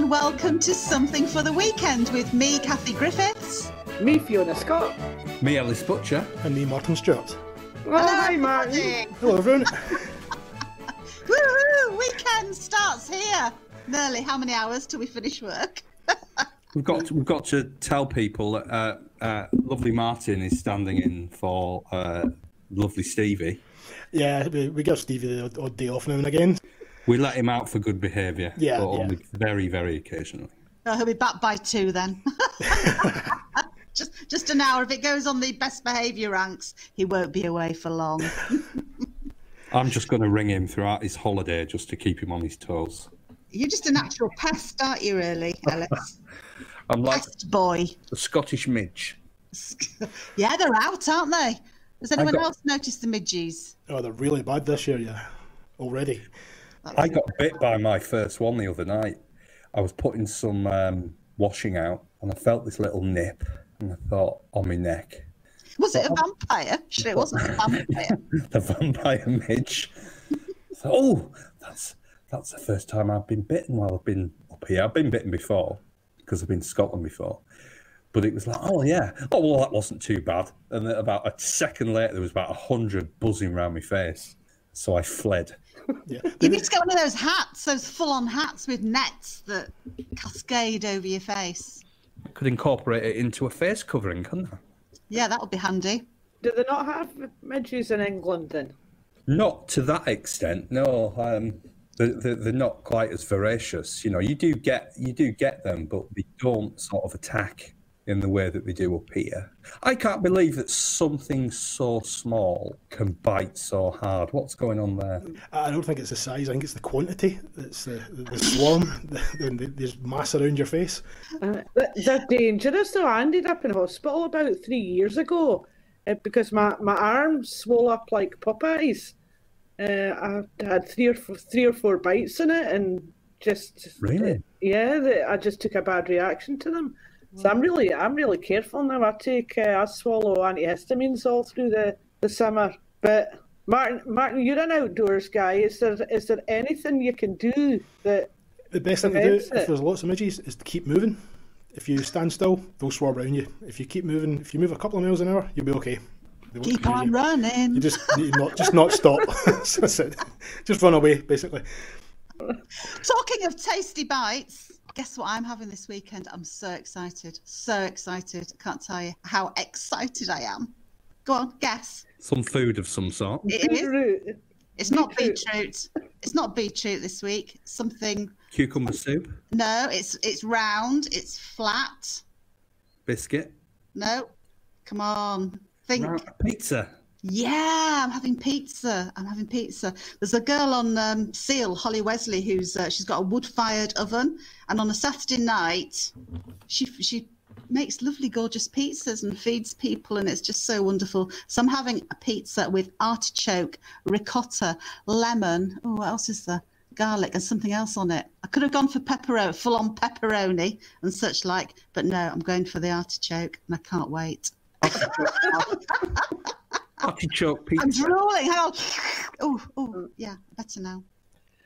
and welcome to Something for the Weekend with me, Kathie Griffiths. Me, Fiona Scott. Me, Ellis Butcher. And me, Martin Stewart. Oh, hi, Martin. Hello, everyone. Woohoo! Weekend starts here. Nearly how many hours till we finish work? We've got to, we've got to tell people that uh, uh, lovely Martin is standing in for uh, lovely Stevie. Yeah, we, we give Stevie the odd, odd day off now and again. We let him out for good behaviour, Yeah, but yeah. only very very occasionally. Oh, he'll be back by two then. just just an hour. If it goes on the best behaviour ranks, he won't be away for long. I'm just going to ring him throughout his holiday just to keep him on his toes. You're just a natural pest, aren't you, really, Ellis? I'm like Pest boy. a Scottish midge. Yeah, they're out, aren't they? Has anyone got- else noticed the midges? Oh, they're really bad this year, yeah. Already. I got bit by my first one the other night. I was putting some um, washing out and I felt this little nip and I thought on my neck. Was it a vampire? Sure, it wasn't a vampire. the vampire midge. So, oh, that's that's the first time I've been bitten while I've been up here. I've been bitten before because I've been to Scotland before. But it was like, oh yeah, oh well, that wasn't too bad. And then about a second later, there was about a hundred buzzing around my face. So I fled. Yeah. You need to get one of those hats, those full-on hats with nets that cascade over your face. I could incorporate it into a face covering, couldn't I? Yeah, that would be handy. Do they not have midges in England then? Not to that extent, no. Um, they're, they're, they're not quite as voracious. You know, you do get you do get them, but they don't sort of attack in the way that they do up here. I can't believe that something so small can bite so hard. What's going on there? I don't think it's the size, I think it's the quantity. It's the, the, the swarm. the, the, there's mass around your face. Uh, th- they're dangerous though. I ended up in hospital about three years ago uh, because my, my arm swelled up like Popeyes. Uh, I had three or four, three or four bites in it and just Really? yeah, the, I just took a bad reaction to them. So I'm really I'm really careful now. I take uh, I swallow antihistamines all through the, the summer. But Martin Martin, you're an outdoors guy. Is there is there anything you can do that The best thing to do, Prevents if there's lots of midges, is to keep moving. If you stand still, they'll swarm around you. If you keep moving, if you move a couple of miles an hour, you'll be okay. Keep on you. running. You just need to not just not stop. That's it. Just run away, basically. Talking of tasty bites, guess what I'm having this weekend? I'm so excited. So excited. I can't tell you how excited I am. Go on, guess. Some food of some sort. It is. beetroot? It's not Beetroot. beetroot. It's not beetroot this week. Something. Cucumber soup, No, it's it's round. It's flat. biscuit, No, come on. Think. pizza. Yeah, I'm having pizza. I'm having pizza. There's a girl on um, Seil, Holly Wesley, who's uh, she's got a wood-fired oven, and on a Saturday night, she she makes lovely, gorgeous pizzas and feeds people, and it's just so wonderful. So I'm having a pizza with artichoke, ricotta, lemon. Oh, what else is there? Garlic and something else on it. I could have gone for pepperoni, full-on pepperoni and such like, but no, I'm going for the artichoke, and I can't wait. Artichoke pizza. I'm pizza. drooling. Hang on. Oh, oh, yeah, better now.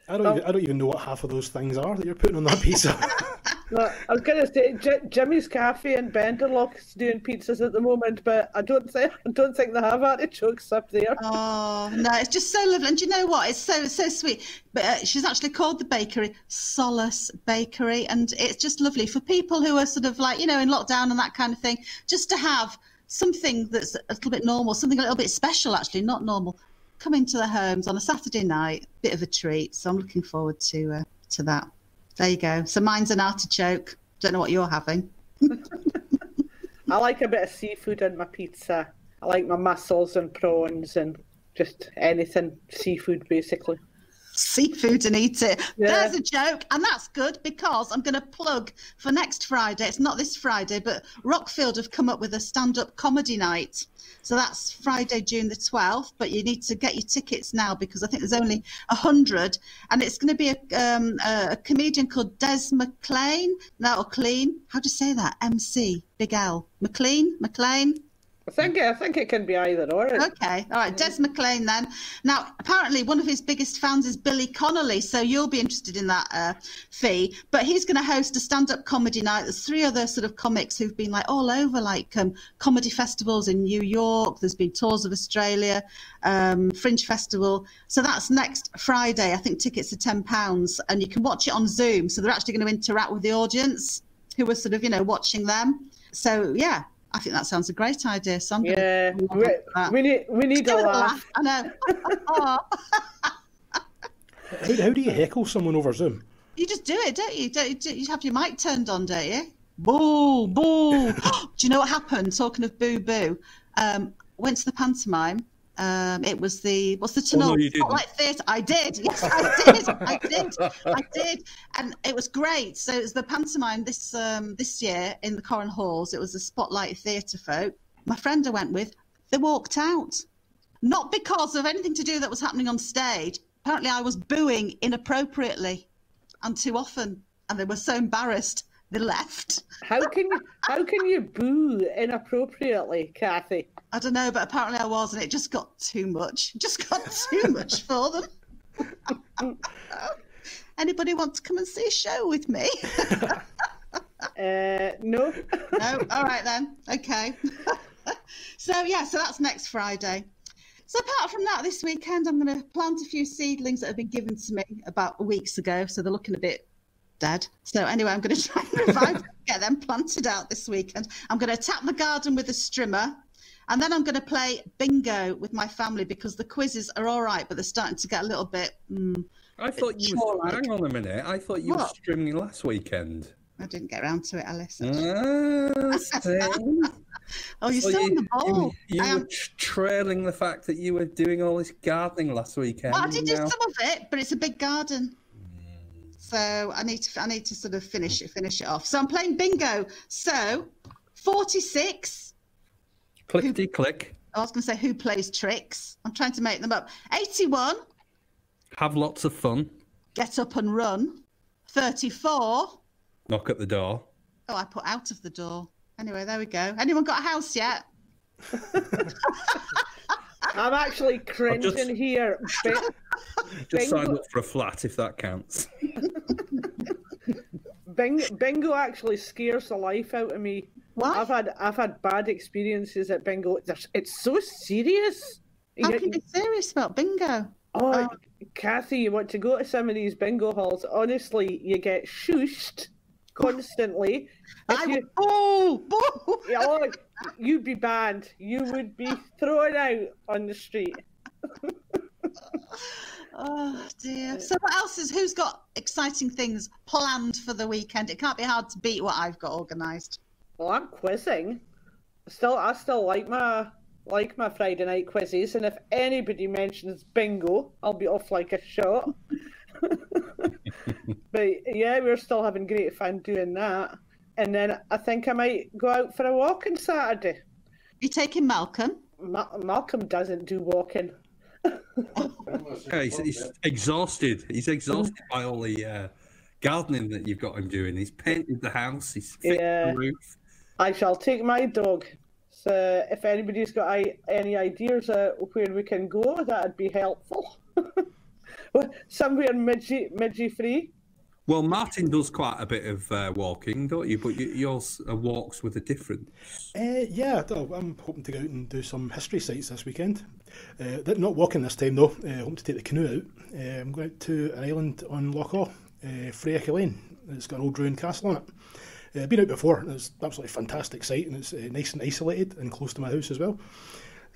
I don't, even, I don't even know what half of those things are that you're putting on that pizza. No, I was going to say J- Jimmy's Cafe in Benderloch's doing pizzas at the moment, but I don't think I don't think they have artichokes up there. Oh no, it's just so lovely. And do you know what? It's so so sweet. But uh, she's actually called the bakery Solace Bakery, and it's just lovely for people who are sort of like you know in lockdown and that kind of thing, just to have something that's a little bit normal, something a little bit special, actually not normal, come into their homes on a Saturday night. Bit of a treat. So I'm looking forward to uh, to that. There you go. So mine's an artichoke. Don't know what you're having. I like a bit of seafood in my pizza. I like my mussels and prawns and just anything seafood basically. Seafood and eat it. Yeah. There's a joke, and that's good because I'm going to plug for next Friday. It's not this Friday, but Rockfield have come up with a stand-up comedy night. So that's Friday, June the 12th. But you need to get your tickets now because I think there's only a hundred, and it's going to be a, um, a, a comedian called Des McLean. No, or Clean. How do you say that? MC, big L. McLean, McLean. I think I think it can be either or. Okay, all right. Des McLean then. Now, apparently, one of his biggest fans is Billy Connolly, so you'll be interested in that uh, fee. But he's going to host a stand-up comedy night. There's three other sort of comics who've been like all over, like um, comedy festivals in New York. There's been tours of Australia, um, Fringe Festival. So that's next Friday. I think tickets are ten pounds, and you can watch it on Zoom. So they're actually going to interact with the audience who are sort of, you know, watching them. So yeah, I think that sounds a great idea. So I'm Yeah, we, we need we need a Give it a laugh. laugh. I know. How, how do you heckle someone over Zoom? you just do it, don't you? Don't you, you have your mic turned on, don't you? Boo, boo. do you know what happened? Talking of boo, boo. Um, went to the pantomime. Um, it was the what's the Oh, no, tenor spotlight theatre. I did. Yes, I did. I did. I did, and it was great. So it was the pantomime this um, this year in the Corran Halls. It was the Spotlight Theatre folk. My friend I went with, they walked out, not because of anything to do that was happening on stage. Apparently, I was booing inappropriately and too often, and they were so embarrassed they left. How can you how can you boo inappropriately, Kathie? I don't know, but apparently I was, and it just got too much. Just got too much for them. Anybody want to come and see a show with me? Uh, no. no? All right then. Okay. so, yeah, so that's next Friday. So, apart from that, this weekend I'm going to plant a few seedlings that have been given to me about weeks ago. So, they're looking a bit dead. So, anyway, I'm going to try and revive them, get them planted out this weekend. I'm going to tap the garden with a strimmer. And then I'm going to play bingo with my family because the quizzes are all right, but they're starting to get a little bit. Mm, I thought you were. Hang on a minute. I thought you were What? streaming last weekend. I didn't get around to it, Ellis. Ah. Oh, you're So still on the ball. You, you I am- were trailing the fact that you were doing all this gardening last weekend. Well, I did do some of it, but it's a big garden. So I need to I need to sort of finish it finish it off. So I'm playing bingo. So 46. Clickety click. I was going to say who plays tricks. I'm trying to make them up. 81. Have lots of fun. Get up and run. 34. Knock at the door. Oh, I put out of the door. Anyway, there we go. Anyone got a house yet? I'm actually cringing just- here. Bi- Just Bingo. sign up for a flat if that counts. Bingo actually scares the life out of me. Why? I've had I've had bad experiences at bingo. It's so serious. How You- can you be serious about bingo? Oh, oh, Kathie, you want to go to some of these bingo halls? Honestly, you get shushed constantly. If I you, oh, boo. yeah, oh, you'd be banned. You would be thrown out on the street. Oh dear. So what else is who's got exciting things planned for the weekend? It can't be hard to beat what I've got organised. Well, I'm quizzing. Still, I still like my like my Friday night quizzes, and if anybody mentions bingo, I'll be off like a shot. but yeah, we're still having great fun doing that. And then I think I might go out for a walk on Saturday. You taking Malcolm? Ma- Malcolm doesn't do walking. Yeah, he's, he's exhausted. He's exhausted by all the uh, gardening that you've got him doing. He's painted the house. He's fixed Yeah. the roof. I shall take my dog. So if anybody's got I- any ideas uh, where we can go, that'd be helpful. Somewhere midgy midgy free. Well, Martin does quite a bit of uh, walking, don't you? But you, yours uh, walks with a different. Uh, yeah, I'm hoping to go out and do some history sites this weekend. Uh, th- not walking this time though. I uh, hoping to take the canoe out. Uh, I'm going out to an island on Loch Awe, uh, Fraoch Eilean. It's got an old ruined castle on it. Uh, I've been out before, and it's an absolutely fantastic site, and it's uh, nice and isolated and close to my house as well.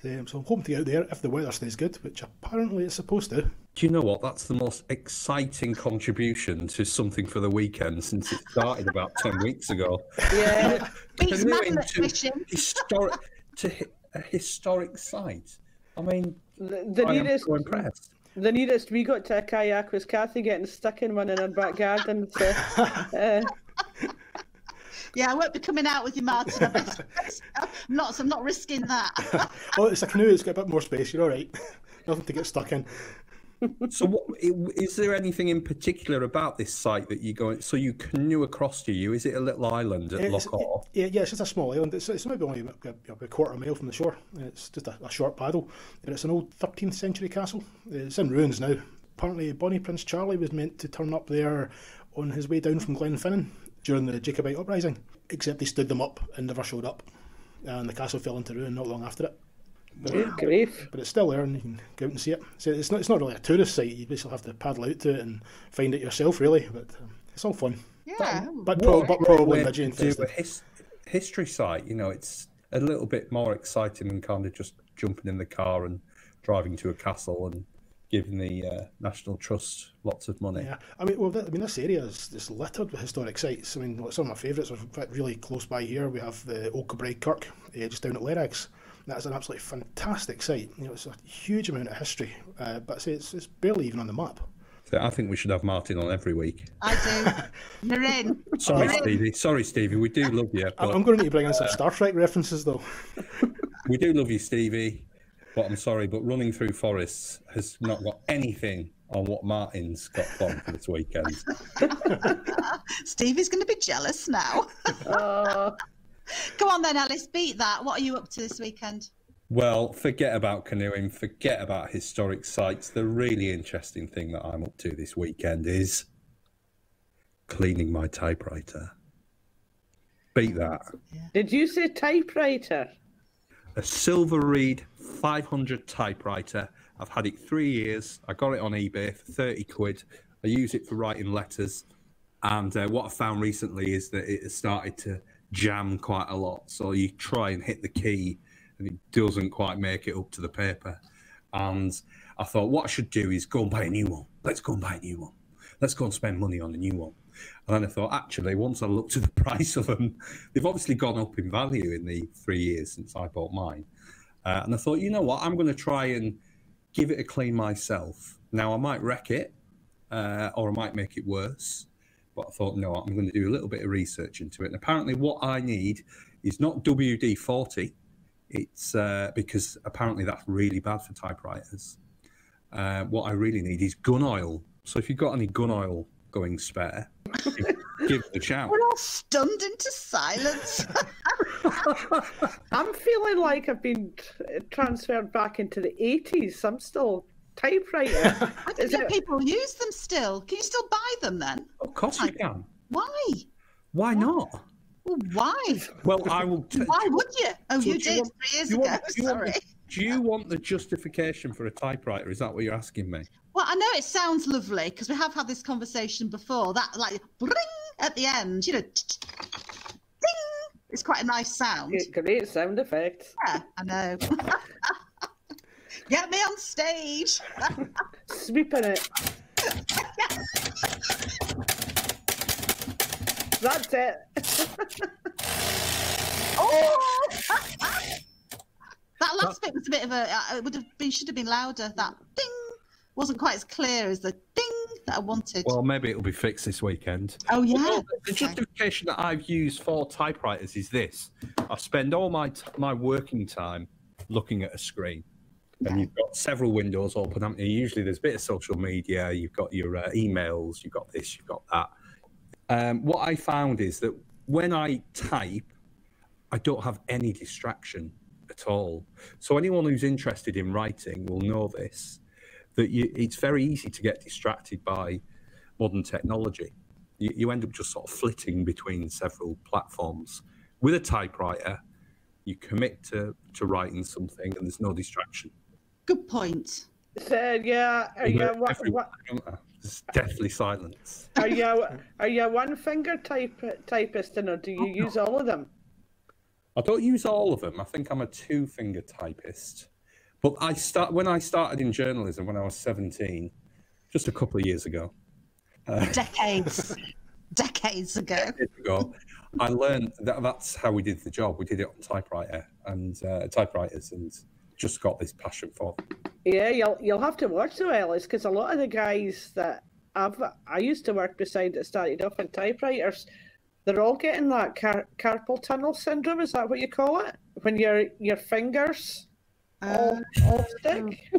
Um, so I'm hoping to get out there if the weather stays good, which apparently it's supposed to. Do you know what? That's the most exciting contribution to something for the weekend since it started about ten weeks ago. Yeah, Beats Canoeing magnet to historic to a historic site. I mean, the, the I am nearest so impressed. the nearest we got to a kayak was Kathie getting stuck in one in her back garden. So, uh, Yeah, I won't be coming out with you, Martin. I bet- I'm not. I'm not risking that. Oh, it's a canoe. It's got a bit more space. You're all right. Nothing to get stuck in. So, what, i- is there anything in particular about this site that you go? So you canoe across to you? Is it a little island at Loch Awe? Yeah, yeah, it's just a small island. It's, it's maybe only a quarter mile from the shore. It's just a, a short paddle. And it's an old 13th century castle. It's in ruins now. Apparently, Bonnie Prince Charlie was meant to turn up there on his way down from Glenfinnan during the Jacobite uprising, except they stood them up and never showed up. And the castle fell into ruin not long after it. Good grief. But it's still there and you can go out and see it. So it's not, it's not really a tourist site. You basically have to paddle out to it and find it yourself, really. But um, it's all fun. Yeah. But, pro- but probably Way Midget do a his, history site. You know, it's a little bit more exciting than kind of just jumping in the car and driving to a castle and giving the uh, National Trust lots of money. Yeah, I mean, well, th- I mean, this area is just littered with historic sites. I mean, some of my favourites are in fact really close by here. We have the Oakbrae Kirk, uh, just down at Lerags. That's an absolutely fantastic site. You know, it's a huge amount of history, uh, but say it's, it's barely even on the map. So I think we should have Martin on every week. I do. You're in. Sorry, You're in. Stevie. Sorry, Stevie. We do love you. I- But I'm going to need to bring in some Star Trek references, though. we do love you, Stevie. But I'm sorry, but running through forests has not got anything on what Martin's got planned for this weekend. Stevie's going to be jealous now. Uh, Come on then, Ellis, beat that. What are you up to this weekend? Well, forget about canoeing, forget about historic sites. The really interesting thing that I'm up to this weekend is cleaning my typewriter. Beat that. did you say typewriter? A Silver Reed 500 typewriter. I've had it three years. I got it on eBay for 30 quid. I use it for writing letters. And uh, what I found recently is that it has started to jam quite a lot. So you try and hit the key and it doesn't quite make it up to the paper. And I thought, what I should do is go and buy a new one. Let's go and buy a new one. Let's go and spend money on a new one. And then I thought, actually, once I looked at the price of them, they've obviously gone up in value in the three years since I bought mine. Uh, and I thought, you know what, I'm going to try and give it a clean myself. Now, I might wreck it uh, or I might make it worse. But I thought, no, I'm going to do a little bit of research into it. And apparently, what I need is not WD 40, it's uh, because apparently that's really bad for typewriters. Uh, what I really need is gun oil. So if you've got any gun oil going spare, give it a shout. We're all stunned into silence. I'm feeling like I've been transferred back into the 80s. I'm still typewriter. I Is think it- people use them still. Can you still buy them then? Of course you can. Why? Why not? Well, why? Well, I will. T- Why would you? Oh, So you do you did want- three years ago. want- do you want Sorry. the- do you want the justification for a typewriter? Is that what you're asking me? Well, I know it sounds lovely because we have had this conversation before. That like bring at the end, you know, ding. It's quite a nice sound. Great sound effects. Yeah, I know. Get me on stage. Sweeping it. That's it. Oh! that last bit was a bit of a. uh, It would have been should have been louder. That ding wasn't quite as clear as the ding that I wanted. Well, maybe it'll be fixed this weekend. oh yeah. Well, the Okay. justification that I've used for typewriters is this: I spend all my t- my working time looking at a screen, and you've got several windows open. haven't you? Usually, there's a bit of social media. You've got your uh, emails. You've got this. You've got that. Um, what I found is that when I type, I don't have any distraction at all. So anyone who's interested in writing will know this. That you, it's very easy to get distracted by modern technology. You, you end up just sort of flitting between several platforms. With a typewriter, you commit to, to writing something and there's no distraction. Good point. So, yeah, are you, a, wa- Every- It's uh, deathly silence. are you, a- are you a one finger type, typist or uh, do you use all of them? I don't use all of them. I think I'm a two finger typist. But I start when I started in journalism when I was 17, just a couple of years ago. Uh, Decades. Decades ago. years ago, I learned that that's how we did the job. We did it on typewriter and uh, typewriters, and just got this passion for. Yeah, you'll you'll have to watch the Ellis because a lot of the guys that I've I used to work beside that started off in typewriters, they're all getting that car- carpal tunnel syndrome. Is that what you call it? When your your fingers all, uh, all stick.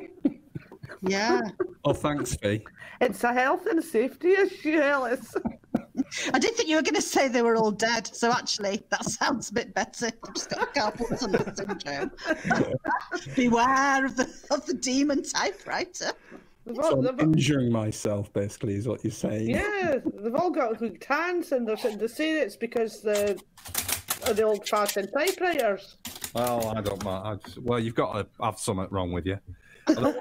Yeah. Oh, thanks, Fee. It's a health and safety issue, Ellis. I did think you were going to say they were all dead. So actually, that sounds a bit better. I've just got carpal tunnel syndrome. Beware of the of the demon typewriter. So all, I'm injuring myself, basically, is what you're saying. yeah, they've all got hooked hands, and they're, they say it's because the of the old-fashioned typewriters. Well, I don't mind. I just, well, you've got to have something wrong with you.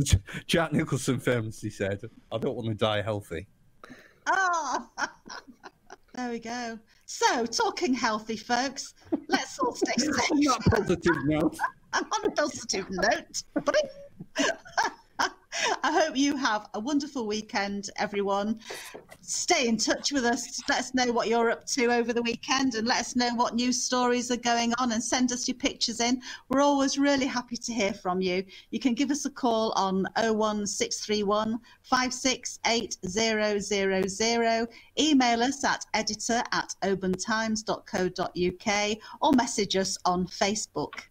Jack Nicholson famously said, "I don't want to die healthy." Ah, there we go. So, talking healthy, folks, let's all stay safe. On that positive note, I'm on a positive note. I hope you have a wonderful weekend, everyone. Stay in touch with us. Let us know what you're up to over the weekend and let us know what news stories are going on and send us your pictures in. We're always really happy to hear from you. You can give us a call on 01631 568000, email us at editor at obantimes.co.uk or message us on Facebook.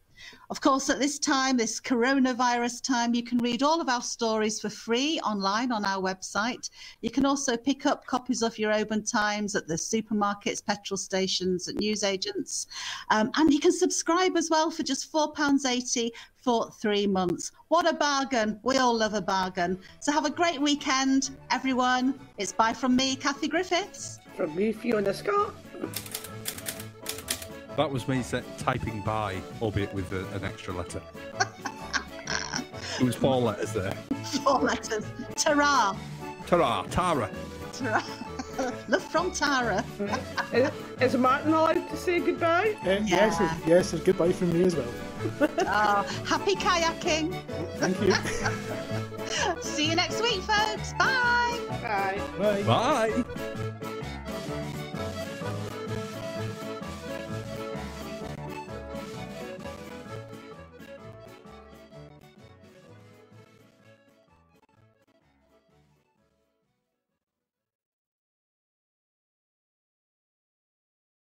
Of course, at this time, this coronavirus time, you can read all of our stories for free online on our website. You can also pick up copies of your Oban Times at the supermarkets, petrol stations, at newsagents. Um, and you can subscribe as well for just £4.80 for three months. What a bargain! We all love a bargain. So have a great weekend, everyone. It's bye from me, Kathie Griffiths. From me, Fiona Scott. That was me set, typing by, albeit with a, an extra letter. It was four letters there. Four letters. Tara. Tara. Ta-ra, Tara. Ta-ra. love from Tara. Is, is Martin allowed to say goodbye? Uh, Yes, Yeah. yes, there's goodbye from me as well. Oh, happy kayaking. Thank you. See you next week, folks. Bye. Bye. Bye. Bye.